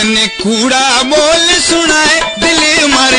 हमने कूड़ा बोल सुनाए दिल मर